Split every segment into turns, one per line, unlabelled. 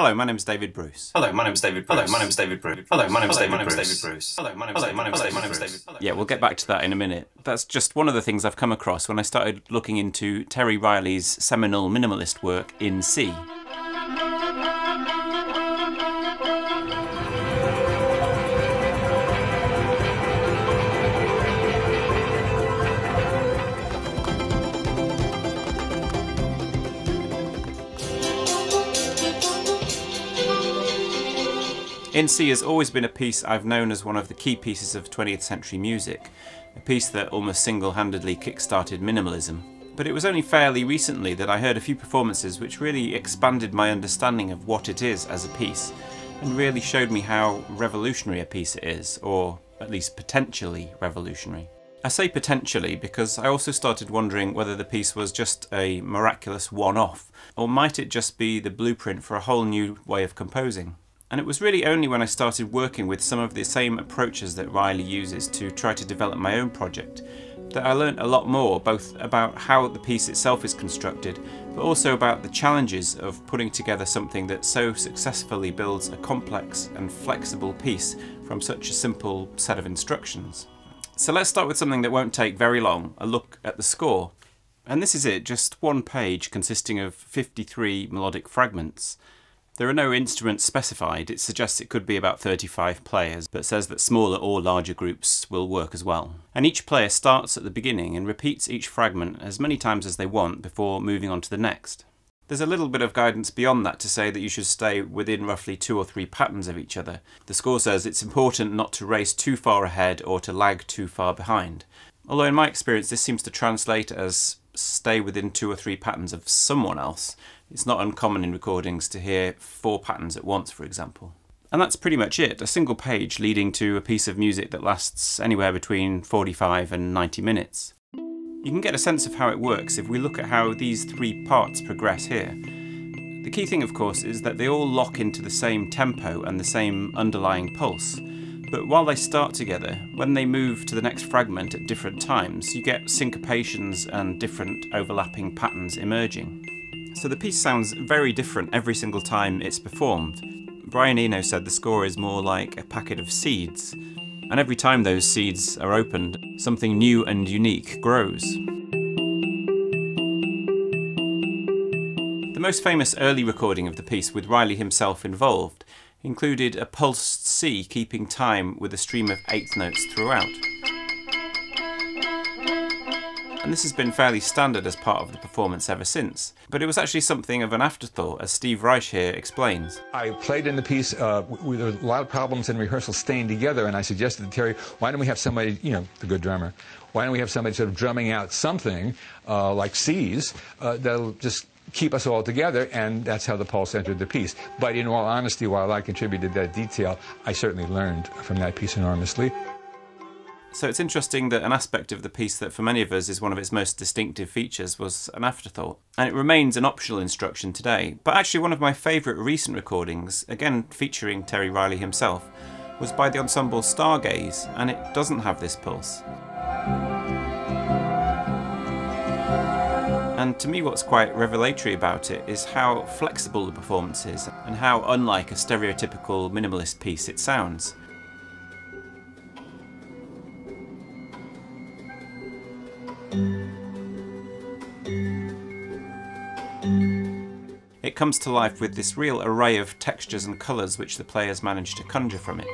Hello, my name is David Bruce.
Hello, my name is David Bruce. Hello, my name is David Bruce. Hello, my name is David Bruce. Hello, my name is David Bruce.
Yeah, we'll get back to that in a minute. That's just one of the things I've come across when I started looking into Terry Riley's seminal minimalist work in C. In C has always been a piece I've known as one of the key pieces of 20th century music, a piece that almost single-handedly kick-started minimalism. But it was only fairly recently that I heard a few performances which really expanded my understanding of what it is as a piece, and really showed me how revolutionary a piece it is, or at least potentially revolutionary. I say potentially because I also started wondering whether the piece was just a miraculous one-off, or might it just be the blueprint for a whole new way of composing. And it was really only when I started working with some of the same approaches that Riley uses to try to develop my own project that I learnt a lot more both about how the piece itself is constructed but also about the challenges of putting together something that so successfully builds a complex and flexible piece from such a simple set of instructions. So let's start with something that won't take very long, a look at the score. And this is it, just one page consisting of 53 melodic fragments. There are no instruments specified, it suggests it could be about 35 players, but says that smaller or larger groups will work as well. And each player starts at the beginning and repeats each fragment as many times as they want before moving on to the next. There's a little bit of guidance beyond that to say that you should stay within roughly two or three patterns of each other. The score says it's important not to race too far ahead or to lag too far behind. Although in my experience this seems to translate as stay within two or three patterns of someone else. It's not uncommon in recordings to hear four patterns at once, for example. And that's pretty much it, a single page leading to a piece of music that lasts anywhere between 45 and 90 minutes. You can get a sense of how it works if we look at how these three parts progress here. The key thing, of course, is that they all lock into the same tempo and the same underlying pulse, but while they start together, when they move to the next fragment at different times, you get syncopations and different overlapping patterns emerging. So the piece sounds very different every single time it's performed. Brian Eno said the score is more like a packet of seeds, and every time those seeds are opened, something new and unique grows. The most famous early recording of the piece with Riley himself involved included a pulsed C keeping time with a stream of eighth notes throughout. And this has been fairly standard as part of the performance ever since. But it was actually something of an afterthought, as Steve Reich here explains.
I played in the piece, uh, with there were a lot of problems in rehearsal staying together, and I suggested to Terry, why don't we have somebody, you know, the good drummer, why don't we have somebody sort of drumming out something uh, like C's uh, that'll just keep us all together, and that's how the pulse entered the piece. But in all honesty, while I contributed that detail, I certainly learned from that piece enormously.
So it's interesting that an aspect of the piece that for many of us is one of its most distinctive features was an afterthought. And it remains an optional instruction today. But actually one of my favourite recent recordings, again featuring Terry Riley himself, was by the ensemble Stargaze, and it doesn't have this pulse. And to me what's quite revelatory about it is how flexible the performance is and how unlike a stereotypical minimalist piece it sounds. Comes to life with this real array of textures and colours which the players manage to conjure from it.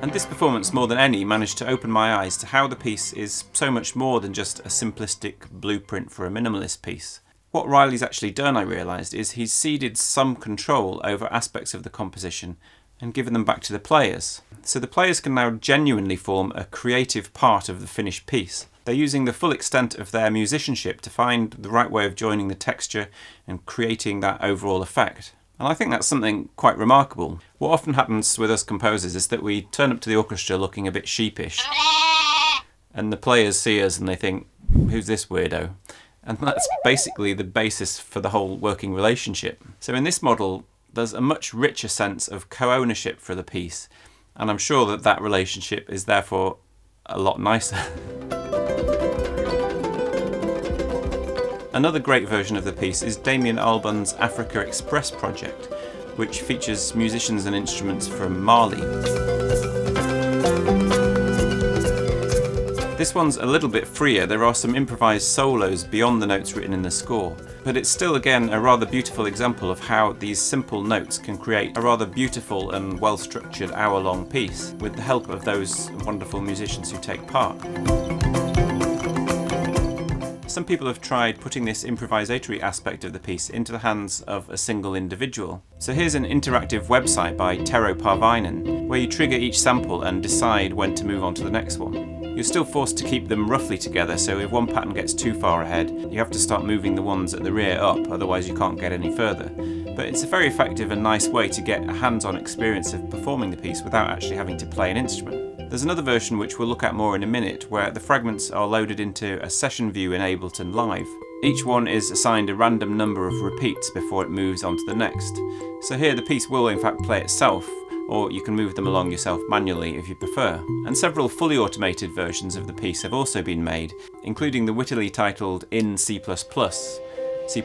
And this performance, more than any, managed to open my eyes to how the piece is so much more than just a simplistic blueprint for a minimalist piece. What Riley's actually done, I realised, is he's ceded some control over aspects of the composition and given them back to the players. So the players can now genuinely form a creative part of the finished piece. They're using the full extent of their musicianship to find the right way of joining the texture and creating that overall effect. And I think that's something quite remarkable. What often happens with us composers is that we turn up to the orchestra looking a bit sheepish, and the players see us and they think, who's this weirdo? And that's basically the basis for the whole working relationship. So in this model, there's a much richer sense of co-ownership for the piece, and I'm sure that that relationship is therefore a lot nicer. Another great version of the piece is Damon Albarn's Africa Express project, which features musicians and instruments from Mali. This one's a little bit freer, there are some improvised solos beyond the notes written in the score, but it's still again a rather beautiful example of how these simple notes can create a rather beautiful and well structured hour long piece with the help of those wonderful musicians who take part. Some people have tried putting this improvisatory aspect of the piece into the hands of a single individual. So here's an interactive website by Tero Parviainen, where you trigger each sample and decide when to move on to the next one. You're still forced to keep them roughly together, so if one pattern gets too far ahead, you have to start moving the ones at the rear up, otherwise you can't get any further. But it's a very effective and nice way to get a hands-on experience of performing the piece without actually having to play an instrument. There's another version which we'll look at more in a minute, where the fragments are loaded into a session view in Ableton Live. Each one is assigned a random number of repeats before it moves on to the next. So here the piece will in fact play itself, or you can move them along yourself manually if you prefer. And several fully automated versions of the piece have also been made, including the wittily titled In C++, C++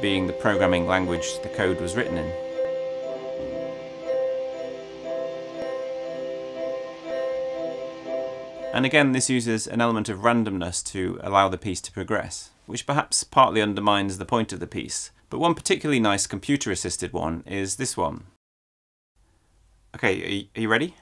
being the programming language the code was written in. And again, this uses an element of randomness to allow the piece to progress, which perhaps partly undermines the point of the piece. But one particularly nice computer assisted one is this one. Okay, are you ready?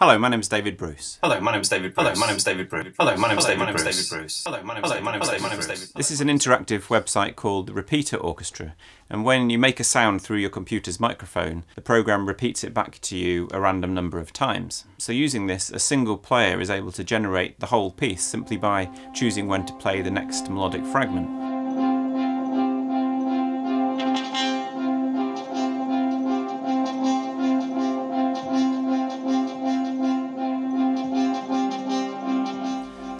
Hello, my name is David Bruce.
Hello, my name is David Bruce. Hello, my name is David Bruce. Hello, my name is David Bruce. Hello, my name is David Bruce.
This is an interactive website called the Repeater Orchestra, and when you make a sound through your computer's microphone, the program repeats it back to you a random number of times. So using this, a single player is able to generate the whole piece simply by choosing when to play the next melodic fragment.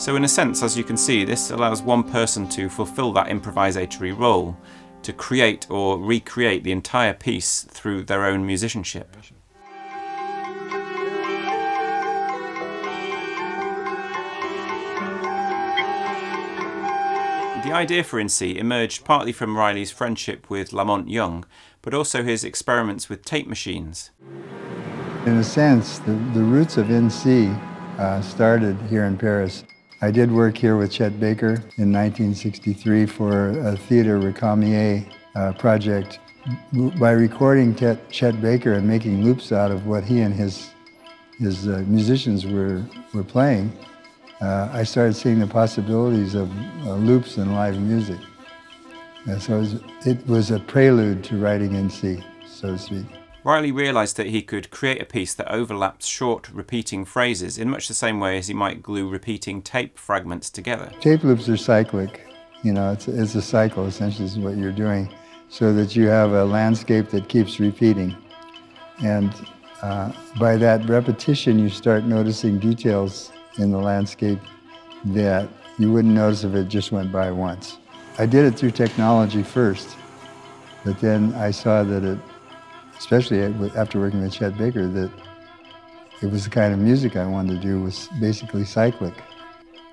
So in a sense, as you can see, this allows one person to fulfill that improvisatory role, to create or recreate the entire piece through their own musicianship. The idea for In C emerged partly from Riley's friendship with La Monte Young, but also his experiments with tape machines.
In a sense, the, the roots of In C uh, started here in Paris. I did work here with Chet Baker in 1963 for a Theatre Recamier uh, project. By recording Chet Baker and making loops out of what he and his, his uh, musicians were, were playing, uh, I started seeing the possibilities of uh, loops and live music. And so it was, it was a prelude to writing in C, so to speak.
Riley realised that he could create a piece that overlapped short, repeating phrases in much the same way as he might glue repeating tape fragments together.
Tape loops are cyclic. You know, it's, it's a cycle, essentially, is what you're doing, so that you have a landscape that keeps repeating. And uh, by that repetition, you start noticing details in the landscape that you wouldn't notice if it just went by once. I did it through technology first, but then I saw that it especially after working with Chet Baker, that it was the kind of music I wanted to do was basically cyclic.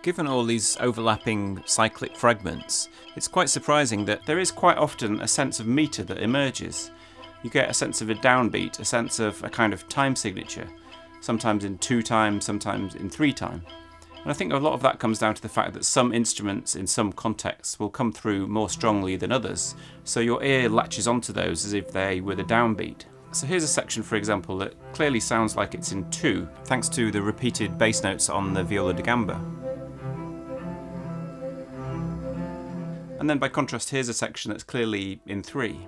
Given all these overlapping cyclic fragments, it's quite surprising that there is quite often a sense of meter that emerges. You get a sense of a downbeat, a sense of a kind of time signature, sometimes in two time, sometimes in three time. And I think a lot of that comes down to the fact that some instruments in some contexts will come through more strongly than others, so your ear latches onto those as if they were the downbeat. So here's a section, for example, that clearly sounds like it's in 2, thanks to the repeated bass notes on the viola da gamba. And then by contrast, here's a section that's clearly in 3.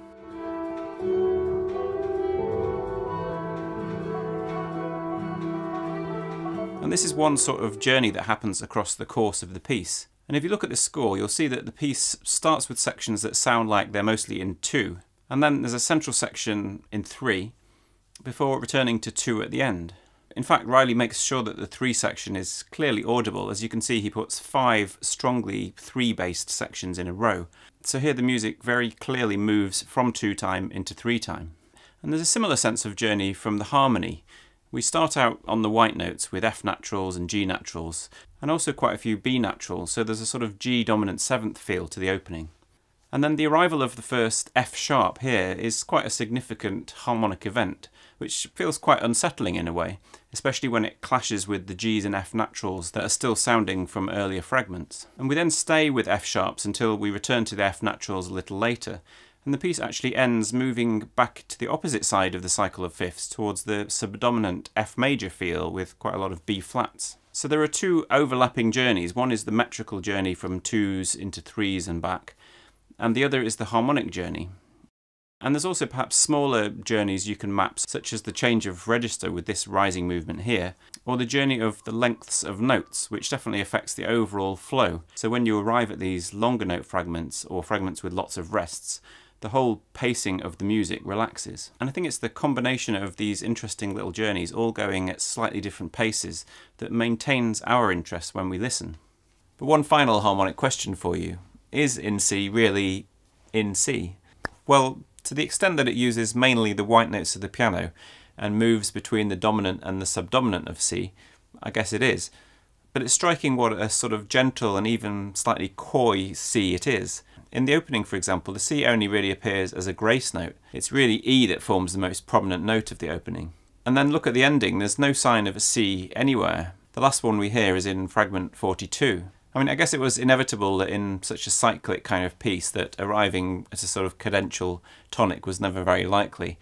This is one sort of journey that happens across the course of the piece. And if you look at the score, you'll see that the piece starts with sections that sound like they're mostly in 2, and then there's a central section in 3, before returning to 2 at the end. In fact, Riley makes sure that the 3 section is clearly audible. As you can see, he puts five strongly 3-based sections in a row. So here the music very clearly moves from 2 time into 3 time. And there's a similar sense of journey from the harmony, we start out on the white notes with F naturals and G naturals, and also quite a few B naturals, so there's a sort of G dominant seventh feel to the opening. And then the arrival of the first F sharp here is quite a significant harmonic event, which feels quite unsettling in a way, especially when it clashes with the G's and F naturals that are still sounding from earlier fragments. And we then stay with F sharps until we return to the F naturals a little later, and the piece actually ends moving back to the opposite side of the cycle of fifths towards the subdominant F major feel with quite a lot of B flats. So there are two overlapping journeys. One is the metrical journey from twos into threes and back, and the other is the harmonic journey. And there's also perhaps smaller journeys you can map, such as the change of register with this rising movement here, or the journey of the lengths of notes, which definitely affects the overall flow. So when you arrive at these longer note fragments, or fragments with lots of rests, the whole pacing of the music relaxes. And I think it's the combination of these interesting little journeys, all going at slightly different paces, that maintains our interest when we listen. But one final harmonic question for you. Is in C really in C? Well, to the extent that it uses mainly the white notes of the piano and moves between the dominant and the subdominant of C, I guess it is. But it's striking what a sort of gentle and even slightly coy C it is. In the opening, for example, the C only really appears as a grace note. It's really E that forms the most prominent note of the opening. And then look at the ending, there's no sign of a C anywhere. The last one we hear is in fragment 42. I mean, I guess it was inevitable that in such a cyclic kind of piece that arriving at a sort of cadential tonic was never very likely.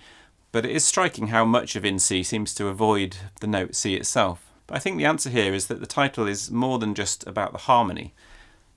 But it is striking how much of in C seems to avoid the note C itself. But I think the answer here is that the title is more than just about the harmony.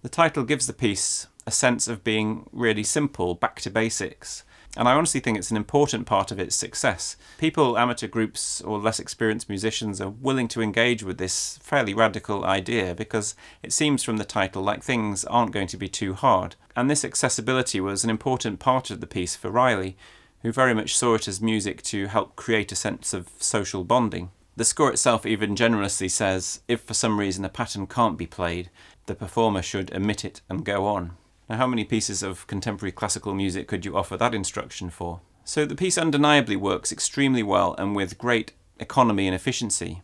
The title gives the piece a sense of being really simple, back to basics. And I honestly think it's an important part of its success. People, amateur groups, or less experienced musicians are willing to engage with this fairly radical idea because it seems from the title like things aren't going to be too hard. And this accessibility was an important part of the piece for Riley, who very much saw it as music to help create a sense of social bonding. The score itself even generously says if for some reason a pattern can't be played, the performer should omit it and go on. Now how many pieces of contemporary classical music could you offer that instruction for? So the piece undeniably works extremely well and with great economy and efficiency.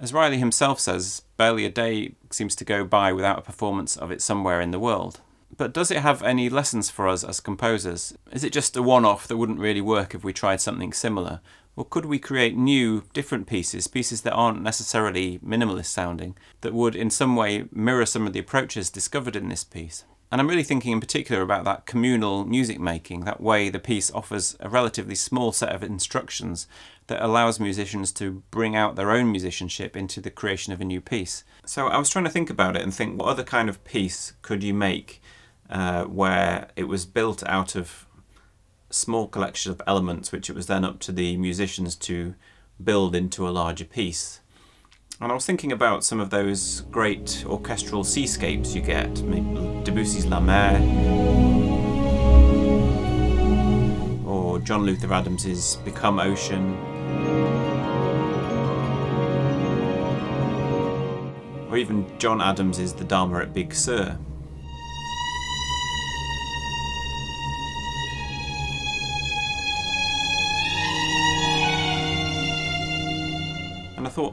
As Riley himself says, barely a day seems to go by without a performance of it somewhere in the world. But does it have any lessons for us as composers? Is it just a one-off that wouldn't really work if we tried something similar? Or could we create new, different pieces, pieces that aren't necessarily minimalist sounding, that would in some way mirror some of the approaches discovered in this piece? And I'm really thinking in particular about that communal music making, that way the piece offers a relatively small set of instructions that allows musicians to bring out their own musicianship into the creation of a new piece. So I was trying to think about it and think what other kind of piece could you make uh, where it was built out of small collection of elements which it was then up to the musicians to build into a larger piece. And I was thinking about some of those great orchestral seascapes you get, Debussy's La Mer, or John Luther Adams's Become Ocean, or even John Adams's The Dharma at Big Sur.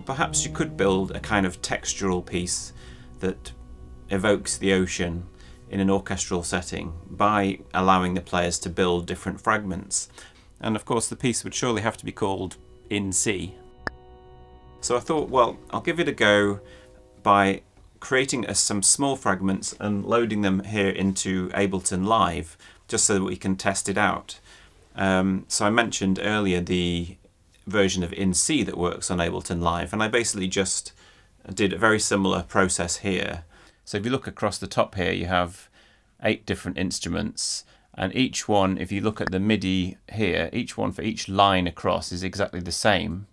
Perhaps you could build a kind of textural piece that evokes the ocean in an orchestral setting by allowing the players to build different fragments. And of course the piece would surely have to be called In Sea. So I thought, well, I'll give it a go by creating a, some small fragments and loading them here into Ableton Live, just so that we can test it out. Um, so I mentioned earlier the version of In C that works on Ableton Live, and I basically just did a very similar process here. So if you look across the top here, you have eight different instruments, and each one, if you look at the MIDI here, each one for each line across is exactly the same.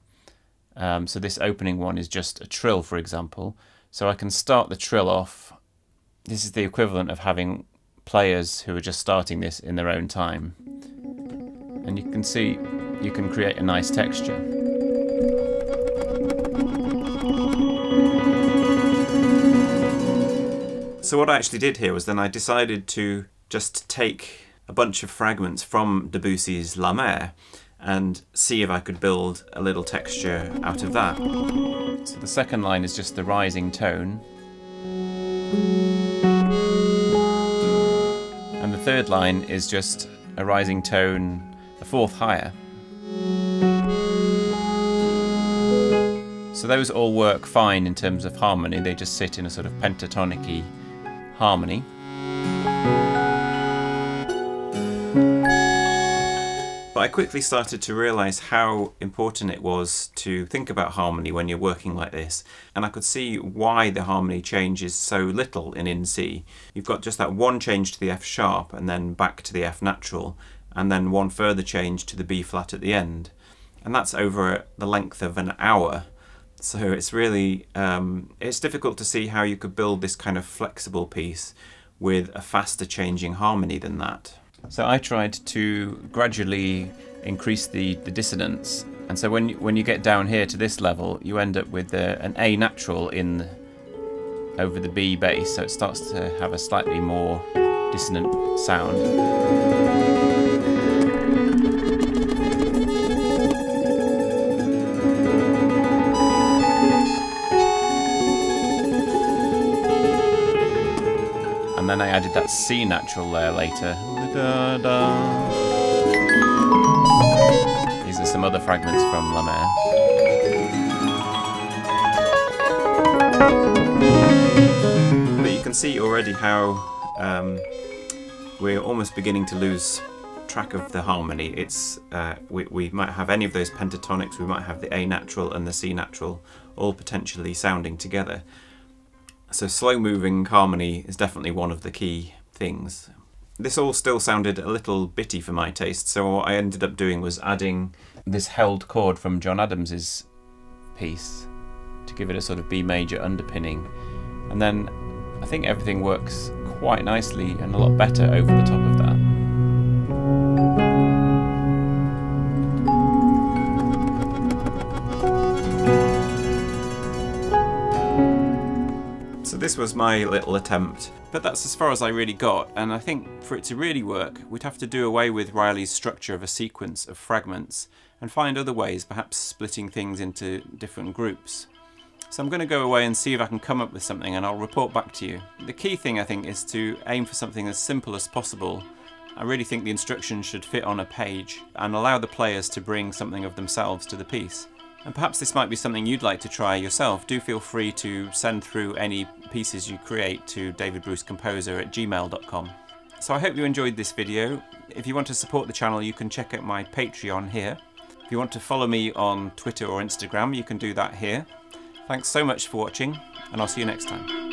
Um, so this opening one is just a trill, for example. So I can start the trill off. This is the equivalent of having players who are just starting this in their own time. And you can see you can create a nice texture. So what I actually did here was then I decided to just take a bunch of fragments from Debussy's La Mer and see if I could build a little texture out of that. So the second line is just the rising tone And the third line is just a rising tone, a fourth higher. So those all work fine in terms of harmony, they just sit in a sort of pentatonic harmony. But I quickly started to realise how important it was to think about harmony when you're working like this, and I could see why the harmony changes so little in In C. You've got just that one change to the F sharp and then back to the F natural, and then one further change to the B flat at the end. And that's over the length of an hour. So it's really, um, it's difficult to see how you could build this kind of flexible piece with a faster changing harmony than that. So I tried to gradually increase the, the dissonance. And so when, when you get down here to this level, you end up with a, an A natural in over the B bass. So it starts to have a slightly more dissonant sound. That C natural there later. Da, da. These are some other fragments from La Mer. But you can see already how um, we're almost beginning to lose track of the harmony. It's uh, we, we might have any of those pentatonics, we might have the A natural and the C natural all potentially sounding together. So slow moving harmony is definitely one of the key things. This all still sounded a little bitty for my taste, so what I ended up doing was adding this held chord from John Adams's piece to give it a sort of B major underpinning. And then I think everything works quite nicely and a lot better over the top of that. So this was my little attempt, but that's as far as I really got, and I think for it to really work, we'd have to do away with Riley's structure of a sequence of fragments and find other ways, perhaps splitting things into different groups. So I'm going to go away and see if I can come up with something and I'll report back to you. The key thing I think is to aim for something as simple as possible. I really think the instructions should fit on a page and allow the players to bring something of themselves to the piece. And perhaps this might be something you'd like to try yourself. Do feel free to send through any pieces you create to davidbrucecomposer at gmail.com. So I hope you enjoyed this video. If you want to support the channel you can check out my Patreon here. If you want to follow me on Twitter or Instagram you can do that here. Thanks so much for watching and I'll see you next time.